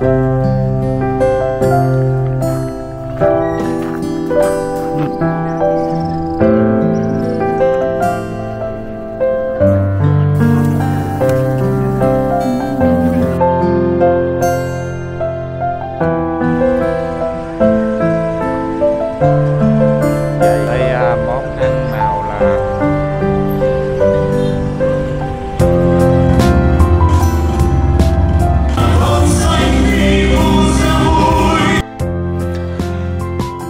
đây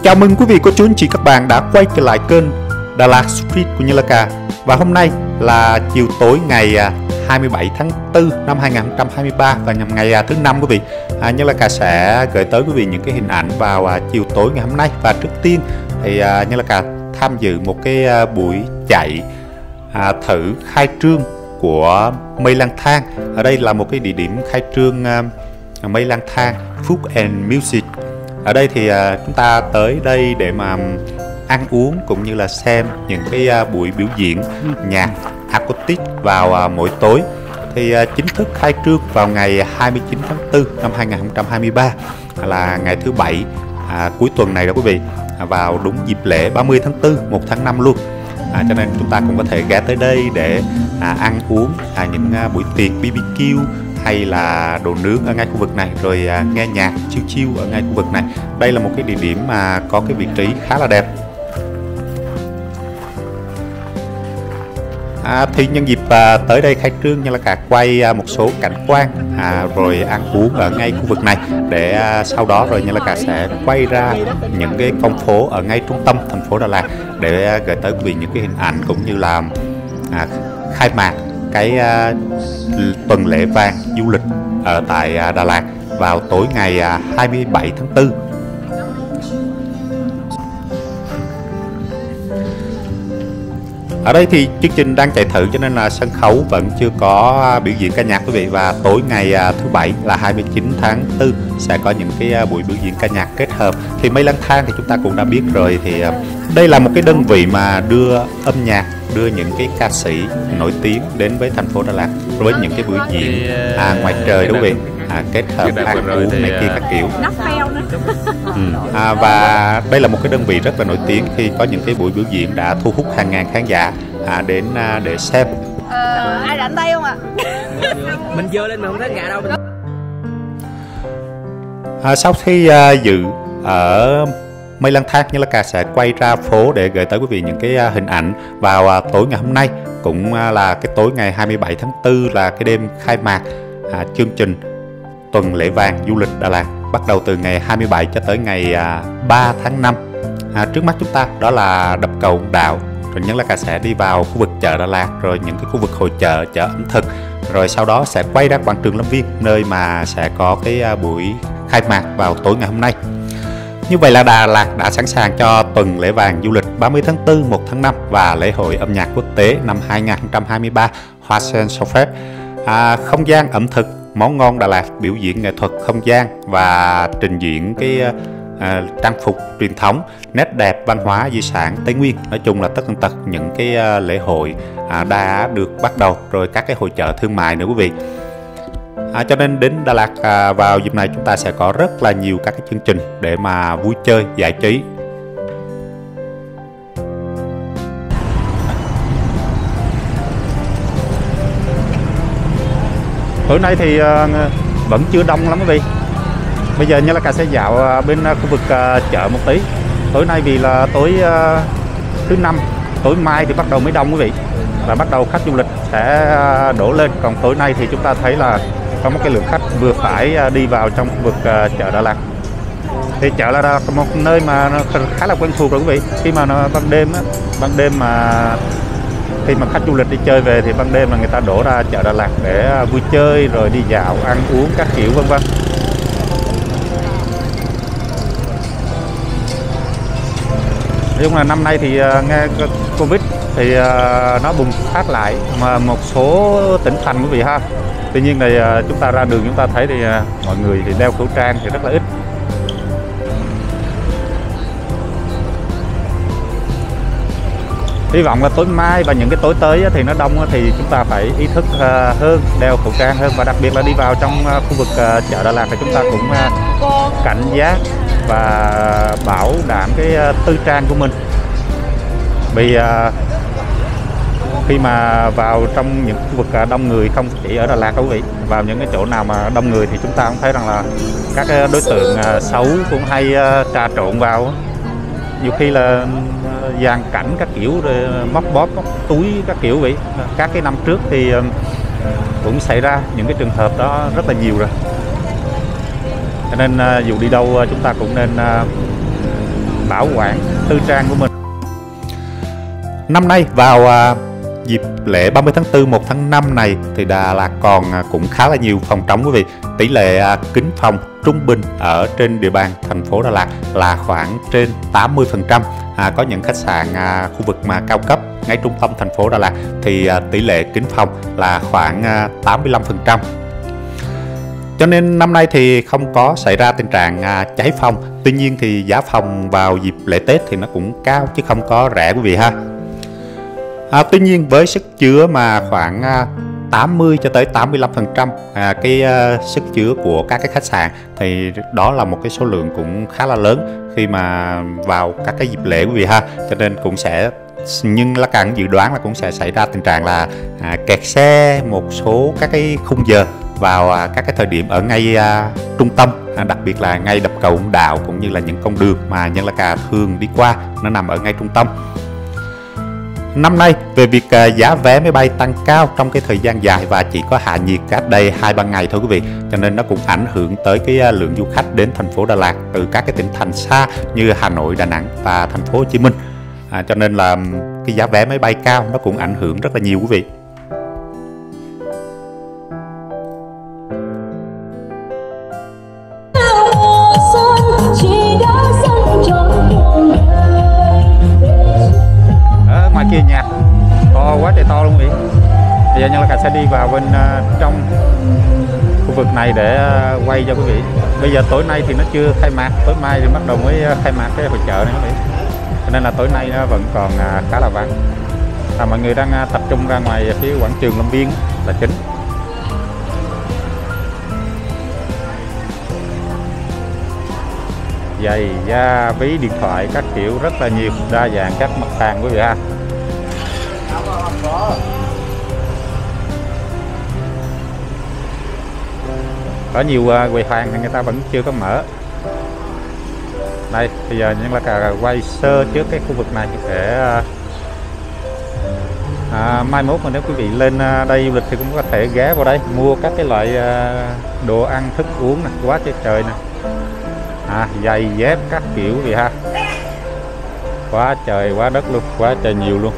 Chào mừng quý vị cô chú anh chị các bạn đã quay trở lại kênh Đà Lạt Street của Như La Cà. Và hôm nay là chiều tối ngày à, 27 tháng 4 năm 2023 và nhằm ngày à, thứ năm quý vị à, Như La Cà sẽ gửi tới quý vị những cái hình ảnh vào à, chiều tối ngày hôm nay. Và trước tiên thì à, Như La Cà tham dự một cái à, buổi chạy à, thử khai trương của Mây Lang Thang. Ở đây là một cái địa điểm khai trương à, Mây Lang Thang Food and Music ở đây thì à, chúng ta tới đây để mà ăn uống cũng như là xem những cái à, buổi biểu diễn nhạc acoustic vào à, mỗi tối. Thì chính thức khai trương vào ngày 29 tháng 4 năm 2023 là ngày thứ bảy à, cuối tuần này đó quý vị à, vào đúng dịp lễ 30 tháng 4 1 tháng 5 luôn. À, cho nên chúng ta cũng có thể ghé tới đây để à, ăn uống à, những à, buổi tiệc BBQ hay là đồ nướng ở ngay khu vực này rồi à, nghe nhạc chiêu chiêu ở ngay khu vực này. Đây là một cái địa điểm mà có cái vị trí khá là đẹp. À, thì nhân dịp à, tới đây khai trương như là cả quay à, một số cảnh quan à, rồi ăn uống ở ngay khu vực này để à, sau đó rồi như là cả sẽ quay ra những cái con phố ở ngay trung tâm thành phố Đà Lạt để à, gửi tới quý vị những cái hình ảnh cũng như là à, khai mạc cái uh, tuần lễ vàng du lịch ở tại uh, Đà Lạt vào tối ngày à, uh, 27 tháng 4 Ở đây thì chương trình đang chạy thử cho nên là sân khấu vẫn chưa có biểu diễn ca nhạc quý vị và tối ngày à, thứ bảy là 29 tháng 4 sẽ có những cái à, buổi biểu diễn ca nhạc kết hợp. Thì Mây Lang Thang thì chúng ta cũng đã biết rồi thì à, đây là một cái đơn vị mà đưa âm nhạc đưa những cái ca sĩ nổi tiếng đến với thành phố Đà Lạt với những cái buổi diễn à, ngoài trời đúng không vị à, kết hợp ăn uống này kia các kiểu. Nắp phèo nữa. Ừ. À, và đây là một cái đơn vị rất là nổi tiếng khi có những cái buổi biểu diễn đã thu hút hàng ngàn khán giả à, đến à, để xem. ờ, ai rảnh tay không ạ? Mình dơ lên mà không thấy gà đâu. À, sau khi à, dự ở Mây Lang Thang như là ca sẽ quay ra phố để gửi tới quý vị những cái à, hình ảnh vào à, tối ngày hôm nay cũng à, là cái tối ngày 27 tháng 4 là cái đêm khai mạc à, chương trình tuần lễ vàng du lịch Đà Lạt bắt đầu từ ngày 27 cho tới ngày à, 3 tháng 5 à, trước mắt chúng ta đó là đập cầu đạo rồi nhân là cả sẽ đi vào khu vực chợ Đà Lạt rồi những cái khu vực hội chợ chợ ẩm thực rồi sau đó sẽ quay ra quảng trường Lâm Viên nơi mà sẽ có cái à, buổi khai mạc vào tối ngày hôm nay như vậy là Đà Lạt đã sẵn sàng cho tuần lễ vàng du lịch 30 tháng 4, 1 tháng 5 và lễ hội âm nhạc quốc tế năm 2023 Hoa Sen Sofet. À, không gian ẩm thực, món ngon Đà Lạt, biểu diễn nghệ thuật không gian và trình diễn cái à, trang phục truyền thống, nét đẹp văn hóa di sản Tây Nguyên. Nói chung là tất tần tật những cái à, lễ hội à, đã được bắt đầu rồi các cái hội chợ thương mại nữa quý vị. À, cho nên đến Đà Lạt à, vào dịp này chúng ta sẽ có rất là nhiều các cái chương trình để mà vui chơi giải trí tối nay thì ờ, vẫn chưa đông lắm quý vị. Bây giờ như là cả sẽ dạo ờ, bên ờ, khu vực chợ một tí. Tối nay vì là tối thứ năm, tối mai thì bắt đầu mới đông quý vị. Và bắt đầu khách du lịch sẽ đổ lên. Còn tối nay thì chúng ta thấy là có một cái lượng khách vừa phải đi vào trong khu vực chợ Đà Lạt. Thì chợ là một nơi mà khá là quen thuộc rồi quý vị. Khi mà nó ban đêm á, ban đêm mà khi mà khách du lịch đi chơi về thì ban đêm là người ta đổ ra chợ Đà Lạt để à, vui chơi, rồi đi dạo, ăn uống các kiểu, vân vân. Nói chung là năm nay thì à, nghe Covid thì à, nó bùng phát lại mà một số tỉnh thành quý vị ha. Tuy nhiên thì chúng ta ra đường chúng ta thấy thì mọi người thì đeo khẩu trang thì rất là ít. Hy vọng là tối mai và những cái tối tới thì nó đông thì chúng ta phải ý thức ờ, hơn, đeo khẩu trang hơn và đặc biệt là đi vào trong ờ, khu vực ờ, chợ Đà Lạt thì chúng ta cũng cảnh giác và bảo đảm cái tư trang của mình. Vì khi mà vào trong những khu vực đông người không chỉ ở Đà Lạt quý vị, vào những cái chỗ nào mà đông người thì chúng ta cũng thấy rằng là các đối tượng xấu cũng hay trà trộn vào nhiều khi là gian cảnh các kiểu, rồi móc bóp, móc túi các kiểu vậy. Các cái năm trước thì ờ, cũng xảy ra những cái trường hợp đó rất là nhiều rồi. Cho nên ờ, dù đi đâu ờ, chúng ta cũng nên bảo quản tư trang của mình. Năm nay vào à, dịp lễ 30 tháng 4 1 tháng 5 này thì Đà Lạt còn à, cũng khá là nhiều phòng trống quý vị. Tỷ lệ à, kính phòng trung bình ở trên địa bàn thành phố Đà Lạt là khoảng trên 80% à, có những khách sạn à, khu vực mà cao cấp ngay trung tâm thành phố Đà Lạt thì à, tỷ lệ kính phòng là khoảng à, 85% cho nên năm nay thì không có xảy ra tình trạng à, cháy phòng. Tuy nhiên thì giá phòng vào dịp lễ Tết thì nó cũng cao chứ không có rẻ quý vị ha à, tuy nhiên với sức chứa mà khoảng à, 80 cho tới 85% à, cái uh, sức chứa của các cái khách sạn thì đó là một cái số lượng cũng khá là lớn khi mà vào các cái dịp lễ quý vị ha. Cho nên cũng sẽ nhưng là càng dự đoán là cũng sẽ xảy ra tình trạng là à, kẹt xe một số các cái khung giờ vào à, các cái thời điểm ở ngay à, trung tâm à, đặc biệt là ngay đập cầu đạo cũng như là những con đường mà nhân la cà thường đi qua nó nằm ở ngay trung tâm. Năm nay, về việc à, giá vé máy bay tăng cao trong cái thời gian dài và chỉ có hạ nhiệt cách đây 2-3 ngày thôi quý vị, cho nên nó cũng ảnh hưởng tới cái à, lượng du khách đến thành phố Đà Lạt từ các cái tỉnh thành xa như Hà Nội, Đà Nẵng và thành phố Hồ Chí Minh. À, cho nên là cái giá vé máy bay cao nó cũng ảnh hưởng rất là nhiều quý vị. Bên à, trong khu vực này để à, quay cho quý vị. Bây giờ tối nay thì nó chưa khai mạc tối mai thì bắt đầu mới à, khai mạc cái hội chợ này quý vị. Cho nên là tối nay nó vẫn còn khá là vắng. À, mọi người đang tập trung ra ngoài phía quảng trường Lâm Viên là chính. Giày da ví điện thoại các kiểu rất là nhiều đa dạng các mặt hàng quý vị ha. Có nhiều uh, quầy hàng thì người ta vẫn chưa có mở. Đây bây giờ những là cả quay sơ trước cái khu vực này để uh, à, mai mốt mà nếu quý vị lên à, đây du lịch thì cũng có thể ghé vào đây mua các cái loại đồ ăn thức uống nè quá trời trời nè. À, giày dép các kiểu gì ha. Quá trời quá đất luôn quá trời nhiều luôn.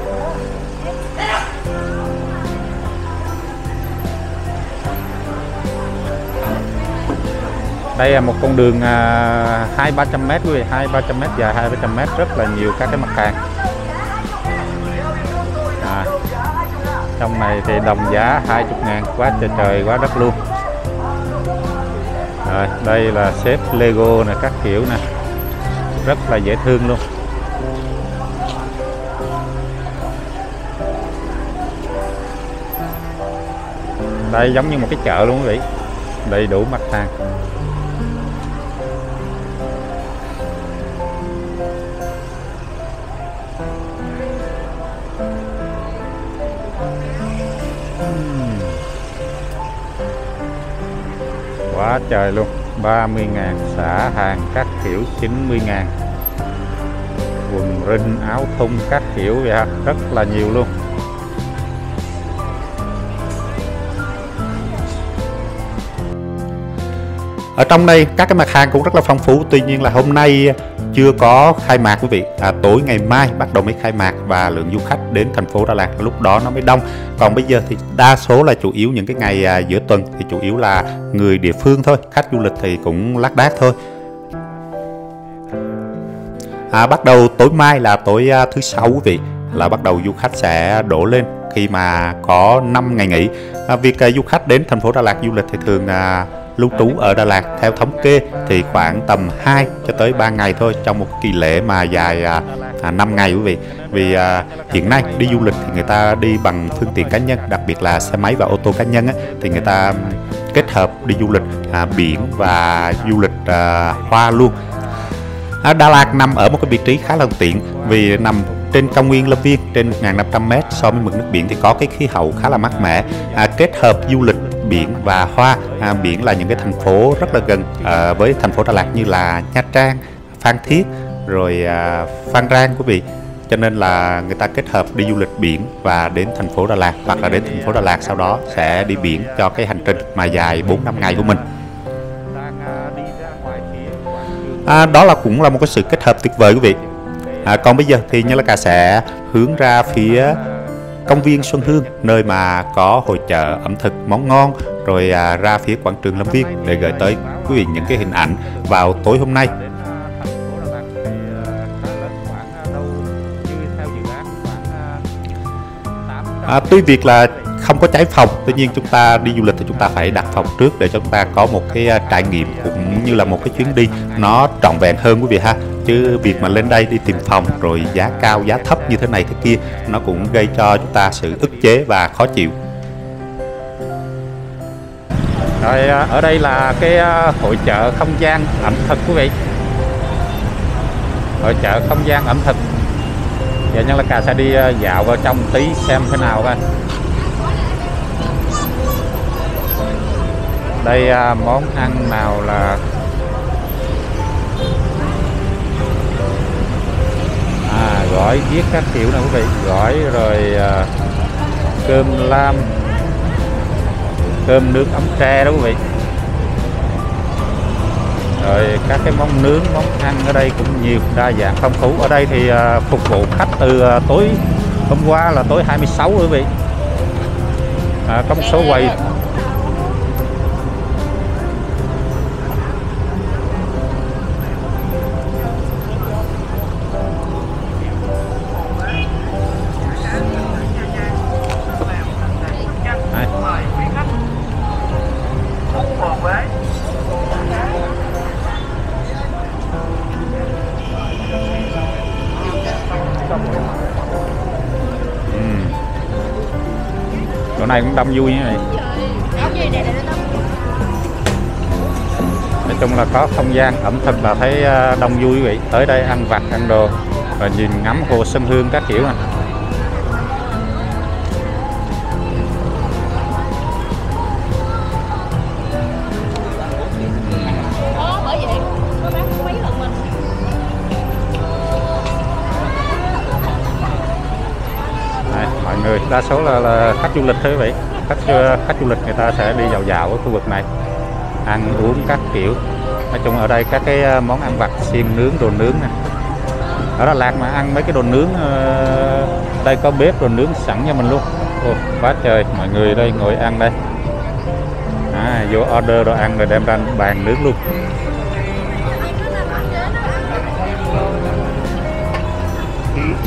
Đây là một con đường à, hai ba trăm mét quý vị hai ba trăm mét dài hai ba trăm mét rất là nhiều các cái mặt hàng. À, trong này thì đồng giá 20 ngàn quá trời trời quá đất luôn. Rồi đây là xếp Lego này các kiểu nè. Rất là dễ thương luôn. Đây giống như một cái chợ luôn quý vị đầy đủ mặt hàng. Quá trời luôn. 30 ngàn xả hàng các kiểu 90 ngàn. Quần rinh áo thun các kiểu vậy ha rất là nhiều luôn. Ở trong đây các cái mặt hàng cũng rất là phong phú tuy nhiên là hôm nay chưa có khai mạc quý vị. À, tối ngày mai bắt đầu mới khai mạc và lượng du khách đến thành phố Đà Lạt lúc đó nó mới đông còn bây giờ thì đa số là chủ yếu những cái ngày à, giữa tuần thì chủ yếu là người địa phương thôi khách du lịch thì cũng lác đác thôi. À, bắt đầu tối mai là tối à, thứ sáu quý vị là bắt đầu du khách sẽ đổ lên khi mà có 5 ngày nghỉ. À, việc à, du khách đến thành phố Đà Lạt du lịch thì thường à, lưu trú ở Đà Lạt theo thống kê thì khoảng tầm 2 cho tới 3 ngày thôi trong một kỳ lễ mà dài à, à, 5 ngày quý vị. Vì à, hiện nay đi du lịch thì người ta đi bằng phương tiện cá nhân đặc biệt là xe máy và ô tô cá nhân á, thì người ta kết hợp đi du lịch à, biển và du lịch à, hoa luôn. À, Đà Lạt nằm ở một cái vị trí khá là tiện vì nằm trên cao nguyên Lâm Viên trên 1.500m so với mực nước biển thì có cái khí hậu khá là mát mẻ. À, kết hợp du lịch biển và hoa. À, biển là những cái thành phố rất là gần à, với thành phố Đà Lạt như là Nha Trang Phan Thiết rồi à, Phan Rang quý vị. Cho nên là người ta kết hợp đi du lịch biển và đến thành phố Đà Lạt hoặc là đến thành phố Đà Lạt sau đó sẽ đi biển cho cái hành trình mà dài 4 năm ngày của mình. À, đó là cũng là một cái sự kết hợp tuyệt vời quý vị. À, còn bây giờ thì Nhân cà sẽ hướng ra phía công viên Xuân Hương nơi mà có hội chợ ẩm thực món ngon rồi à, ra phía quảng trường Lâm Viên để gửi tới quý vị những cái hình ảnh vào tối hôm nay. À, tuy việc là không có cháy phòng tuy nhiên chúng ta đi du lịch thì chúng ta phải đặt phòng trước để chúng ta có một cái à, trải nghiệm cũng như là một cái chuyến đi nó trọn vẹn hơn quý vị ha. Chứ việc mà lên đây đi tìm phòng rồi giá cao giá thấp như thế này thế kia nó cũng gây cho chúng ta sự ức chế và khó chịu. Rồi à, ở đây là cái à, hội chợ không gian ẩm thực quý vị. Hội chợ không gian ẩm thực giờ nhân là cà sẽ đi ờ, dạo vào trong tí xem thế nào coi. Đây à, món ăn nào là à, gỏi giết các kiểu nè quý vị. Gỏi rồi à, cơm lam cơm nước ấm tre đó quý vị rồi các cái món nướng món ăn ở đây cũng nhiều đa dạng phong phú. Ở đây thì à, phục vụ khách từ à, tối hôm qua là tối 26 quý vị. À, có một số quầy này cũng đông vui như này nói chung là có không gian ẩm thực là thấy à, đông vui quý vị. Tới đây ăn vặt, ăn đồ và nhìn ngắm hồ sông hương các kiểu này đa số là, là khách du lịch thôi vậy khách ờ, khách du lịch người ta sẽ đi dạo dạo ở khu vực này ăn uống các kiểu. Nói chung ở đây các cái ờ, món ăn vặt xiên nướng đồ nướng nè. Ở Đà Lạt mà ăn mấy cái đồ nướng ờ, đây có bếp đồ nướng sẵn cho mình luôn. Ồ, quá trời mọi người đây ngồi ăn đây. À, vô order đồ ăn rồi đem ra bàn nướng luôn.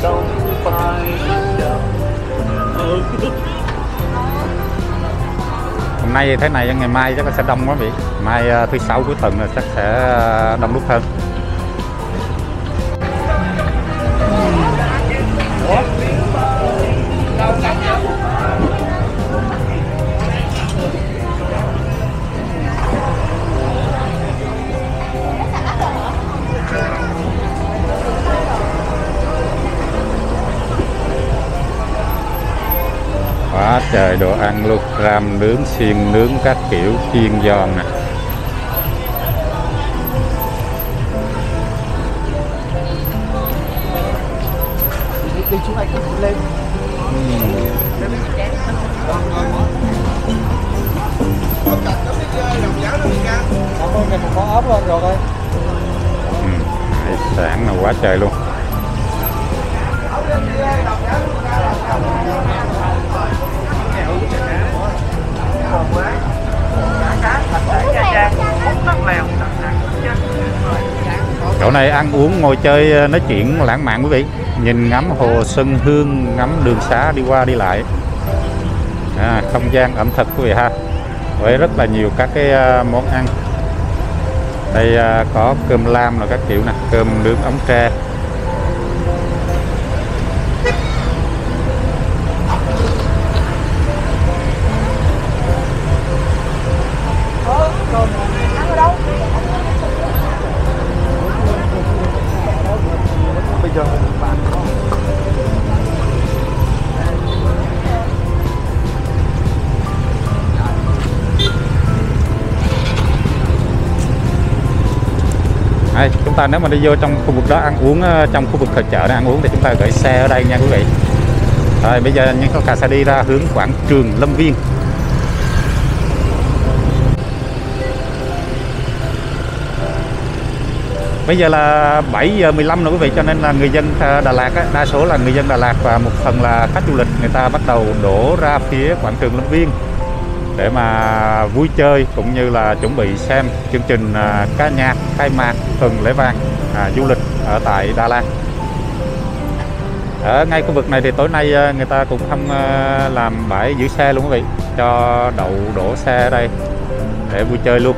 Don't hôm nay thế này, ngày mai chắc là sẽ đông quá vậy. mai à, thứ sáu cuối tuần là chắc sẽ à, đông lúc hơn quá trời đồ ăn luôn ram nướng xiên nướng các kiểu chiên giòn nè. Đi xuống đây lên có ốp luôn rồi coi ừ, hải sản là quá trời luôn chỗ này ăn uống ngồi chơi ờ, nói chuyện lãng mạn quý vị. Nhìn ngắm hồ Xuân Hương ngắm đường xá đi qua đi lại. À, không gian ẩm thực quý vị ha. Với rất là nhiều các cái ờ, món ăn. Đây ờ, có cơm lam là các kiểu nè cơm nướng ống tre. giờ mình không Đây, chúng ta nếu mà đi vô trong khu vực đó ăn uống ờ, trong khu vực chợ chợ ăn uống thì chúng ta gửi xe ở đây nha quý vị. Rồi bây giờ nhân có cà sa đi ra hướng quảng trường Lâm Viên. Bây giờ là 7 giờ 15 nữa quý vị cho nên là người dân Đà Lạt á, đa số là người dân Đà Lạt và một phần là khách du lịch người ta bắt đầu đổ ra phía quảng trường Lâm Viên để mà vui chơi cũng như là chuẩn bị xem chương trình à, ca nhạc khai mạc tuần lễ vàng à, du lịch ở tại Đà Lạt. Ở ngay khu vực này thì tối nay à, người ta cũng không à, làm bãi giữ xe luôn quý vị cho đậu đổ xe ở đây để vui chơi luôn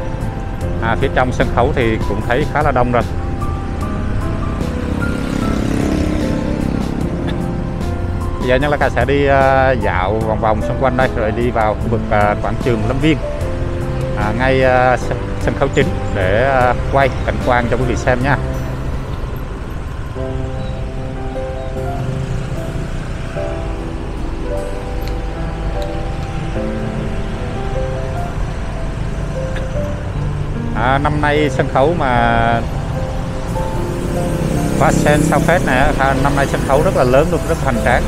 à, phía trong sân khấu thì cũng thấy khá là đông rồi giờ Nhân Laka sẽ đi à, dạo vòng vòng xung quanh đây rồi đi vào khu vực à, quảng trường Lâm Viên à, ngay à, sân khấu chính để quay cảnh quan cho quý vị xem nha. À, năm nay sân khấu mà Vasen Southfest này năm nay sân khấu rất là lớn luôn rất hoành tráng.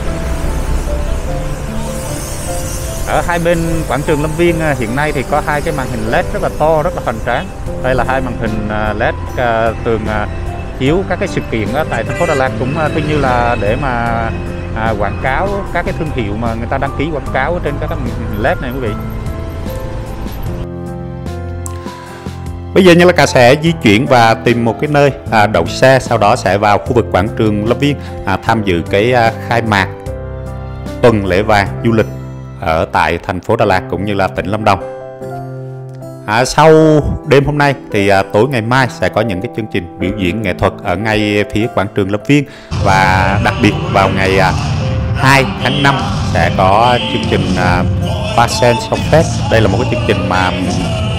Ở hai bên quảng trường Lâm Viên à, hiện nay thì có hai cái màn hình LED rất là to rất là hoành tráng. Đây là hai màn hình à, LED à, tường chiếu các cái sự kiện tại thành phố Đà Lạt cũng tuy như là để mà quảng cáo các cái thương hiệu mà người ta đăng ký quảng cáo trên các cái màn hình LED này quý vị. Bây giờ như là cả sẽ di chuyển và tìm một cái nơi à, đậu xe sau đó sẽ vào khu vực quảng trường Lâm Viên à, tham dự cái à, khai mạc tuần lễ vàng du lịch ở tại thành phố Đà Lạt cũng như là tỉnh Lâm Đồng. À, sau đêm hôm nay thì à, tối ngày mai sẽ có những cái chương trình biểu diễn nghệ thuật ở ngay phía quảng trường Lâm Viên và đặc biệt vào ngày à, 2 tháng 5 sẽ có chương trình à, Pasen Song Fest. Đây là một cái chương trình mà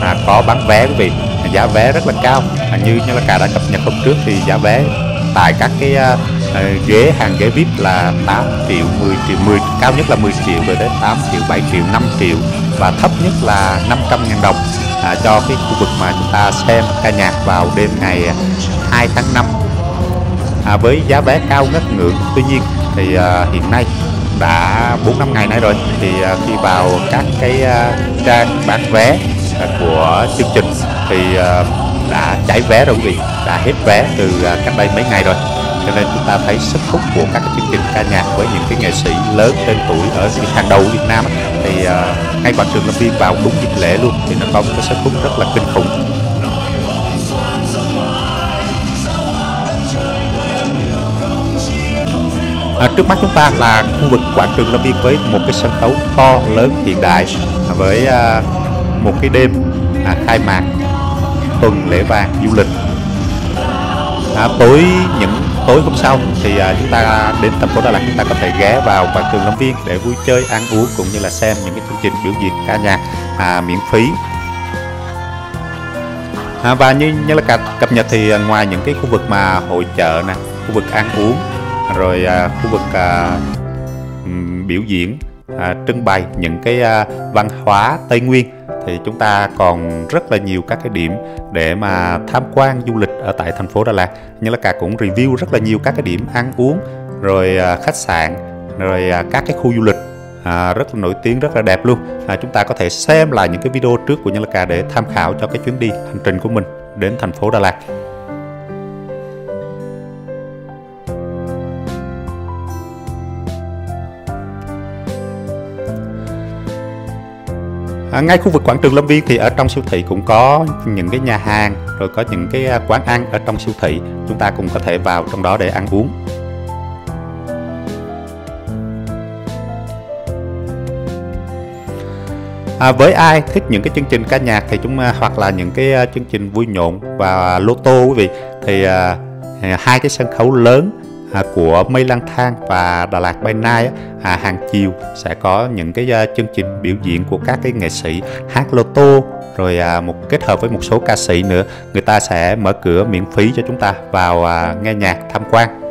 à, có bán vé quý vị, giá vé rất là cao. À, như như là cả đã cập nhật hôm trước thì giá vé tại các cái uh, ghế hàng ghế VIP là 8 triệu 10 triệu 10 cao nhất là 10 triệu rồi tới 8 triệu 7 triệu 5 triệu và thấp nhất là 500 ngàn đồng à, cho cái khu vực mà chúng ta xem ca nhạc vào đêm ngày à, 2 tháng 5 à, với giá vé cao ngất ngưỡng tuy nhiên thì à, hiện nay đã 4 năm ngày nay rồi thì à, khi vào các cái à, trang bán vé à, của chương trình thì ờ, đã cháy vé rồi quý vị. Đã hết vé từ ờ, cách đây mấy ngày rồi. Cho nên chúng ta thấy sức hút của các chương trình ca nhạc với những cái nghệ sĩ lớn tên tuổi ở hàng đầu Việt Nam thì uh, ngay quảng trường Lâm Viên vào đúng dịp lễ luôn. Thì nó có một cái sức hút rất là kinh khủng. À, trước mắt chúng ta là khu vực quảng trường Lâm Viên với một cái sân khấu to lớn hiện đại với à, một cái đêm à, khai mạc tuần lễ vàng du lịch. À, tối những tối hôm sau thì à, chúng ta đến thành phố Đà Lạt chúng ta có thể ghé vào quảng trường Lâm Viên để vui chơi ăn uống cũng như là xem những cái chương trình biểu diễn ca nhạc à, miễn phí. À, và như như là cập, cập nhật thì à, ngoài những cái khu vực mà hội chợ nè khu vực ăn uống rồi à, khu vực à, biểu diễn à, trưng bày những cái à, văn hóa Tây Nguyên thì chúng ta còn rất là nhiều các cái điểm để mà tham quan du lịch ở tại thành phố Đà Lạt. Như là cả cũng review rất là nhiều các cái điểm ăn uống rồi à, khách sạn rồi à, các cái khu du lịch à, rất là nổi tiếng rất là đẹp luôn. À, chúng ta có thể xem lại những cái video trước của Nhân Lạc Cà để tham khảo cho cái chuyến đi hành trình của mình đến thành phố Đà Lạt. À, ngay khu vực quảng trường Lâm Viên thì ở trong siêu thị cũng có những cái nhà hàng rồi có những cái à, quán ăn ở trong siêu thị. Chúng ta cũng có thể vào trong đó để ăn uống. À, với ai thích những cái chương trình ca nhạc thì chúng à, hoặc là những cái à, chương trình vui nhộn và lô tô quý vị thì à, hai cái sân khấu lớn à, của Mây Lang Thang và Đà Lạt By Night à, hàng chiều sẽ có những cái uh, chương trình biểu diễn của các cái nghệ sĩ hát lô tô rồi à, một kết hợp với một số ca sĩ nữa. Người ta sẽ mở cửa miễn phí cho chúng ta vào à, nghe nhạc tham quan.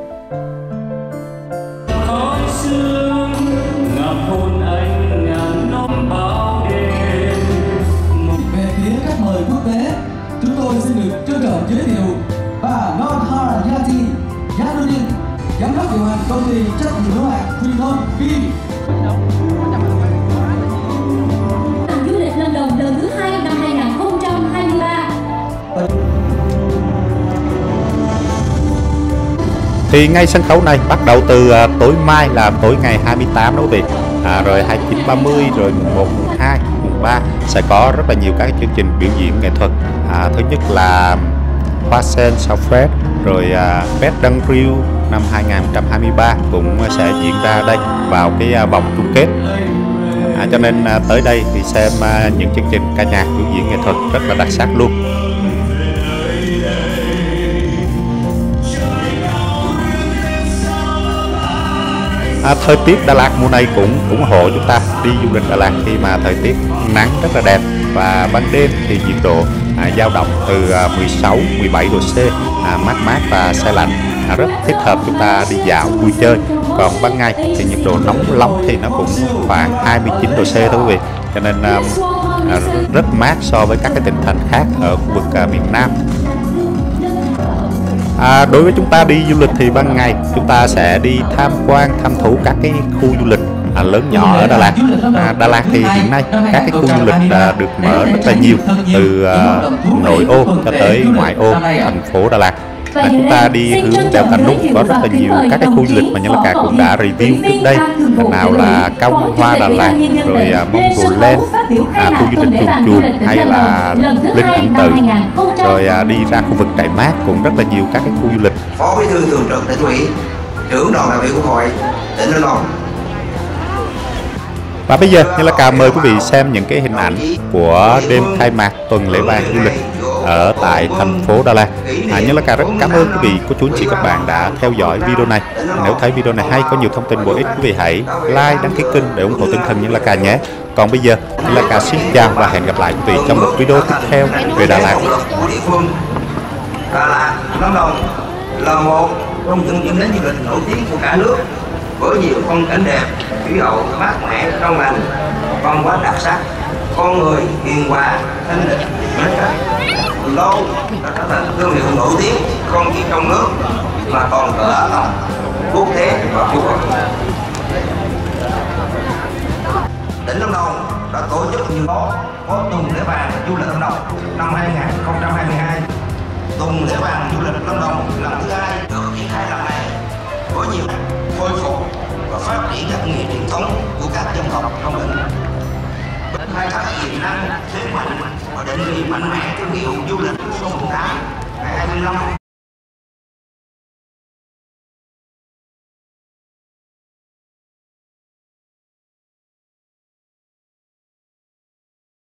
Thì ngay sân khấu này bắt đầu từ à, tối mai là tối ngày 28 đó quý vị. À, rồi 29 30 rồi mùng 1 mùng 2 mùng 3 sẽ có rất là nhiều các chương trình biểu diễn nghệ thuật. À, thứ nhất là Hoa Sen Southwest rồi à, Best Đăng Riu năm 2023 cũng sẽ diễn ra đây vào cái à, vòng chung kết. À, cho nên à, tới đây thì xem à, những chương trình ca nhạc biểu diễn nghệ thuật rất là đặc sắc luôn. À, thời tiết Đà Lạt mùa này cũng ủng hộ chúng ta đi du lịch Đà Lạt khi mà thời tiết nắng rất là đẹp. Và ban đêm thì nhiệt độ à, dao động từ à, 16 17 độ C à, mát mát và se lạnh. À, rất thích hợp chúng ta đi dạo vui chơi. Còn ban ngày thì nhiệt độ nóng lắm thì nó cũng khoảng 29 độ C thôi quý vị. Cho nên à, à, rất mát so với các cái tỉnh thành khác ở khu vực à, miền Nam. À, đối với chúng ta đi du lịch thì ban ngày chúng ta sẽ đi tham quan tham thú các cái khu du lịch à, lớn nhỏ ở Đà Lạt. À, Đà Lạt thì hiện nay các cái khu du lịch à, được mở rất là nhiều từ à, nội ô cho tới ngoại ô thành phố Đà Lạt. À, chúng ta đi hướng đèo Cà Nung có rất là nhiều các cái khu du lịch mà Nhân Cà cũng đã review trước đây. Nào là cao nguyên hoa Đà Lạt rồi à, Mongol Land à, khu du lịch chuồng chuồng hay là linh ẩm tự rồi à, đi ra khu vực Đại Mát cũng rất là nhiều các cái khu du lịch. Phó Bí thư Thường trực tỉnh ủy, trưởng đoàn đại biểu Quốc hội tỉnh Lâm Đồng. Và bây giờ như là cả mời quý vị xem những cái hình ảnh của đêm khai mạc tuần lễ vàng du lịch ở tại thành phố Đà Lạt. À, nhân là cả rất cảm ơn quý vị cô chú anh chị các bạn đã theo dõi video này. Nếu thấy video này hay có nhiều thông tin bổ ích quý vị hãy like đăng ký kênh để ủng hộ tinh thần nhân là cả nhé. Còn bây giờ nhân là cả xin chào và hẹn gặp lại quý vị trong một video tiếp theo về Đà Lạt. Đà Lạt, Lâm Đồng là một trong những điểm đến du lịch nổi tiếng của cả nước với nhiều phong cảnh đẹp, khí hậu mát mẻ, trong lành, văn hóa đặc sắc, con người hiền hòa, thanh lịch, mến khách. Từ lâu đã trở thành thương hiệu nổi tiếng, không chỉ trong nước, mà còn ở tầm quốc tế và khu vực. tỉnh Lâm Đồng đã tổ chức nhiều đó có tuần lễ vàng du lịch Lâm Đồng năm 2022 tuần lễ vàng du lịch Lâm Đồng lần thứ hai được triển khai lần này có nhiều khôi phục và phát triển các nghề truyền thống của các dân tộc trong tỉnh đến khai thác tiềm năng thế mạnh và định vị mạnh mẽ thương hiệu du lịch số Hồng Thái ngày 25